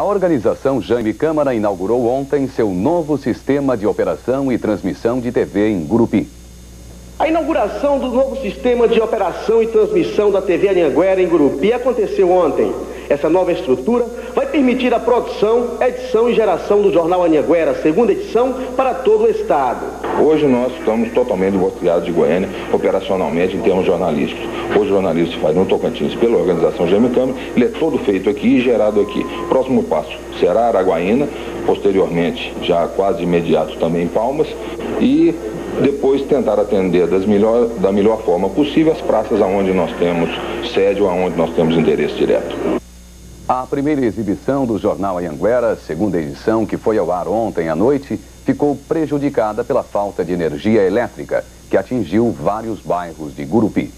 A organização Jaime Câmara inaugurou ontem seu novo sistema de operação e transmissão de TV em Gurupi. A inauguração do novo sistema de operação e transmissão da TV Anhanguera em Gurupi aconteceu ontem. Essa nova estrutura vai permitir a produção, edição e geração do Jornal Anhanguera, segunda edição, para todo o Estado. Hoje nós estamos totalmente divorciados de Goiânia, operacionalmente, em termos jornalísticos. Hoje o jornalismo se faz no Tocantins pela organização Câmara, ele é todo feito aqui e gerado aqui. Próximo passo será Araguaína, posteriormente, já quase imediato também Palmas, e depois tentar atender melhor, da melhor forma possível as praças aonde nós temos sede ou aonde nós temos endereço direto. A primeira exibição do jornal Anhanguera, segunda edição, que foi ao ar ontem à noite, ficou prejudicada pela falta de energia elétrica, que atingiu vários bairros de Gurupi.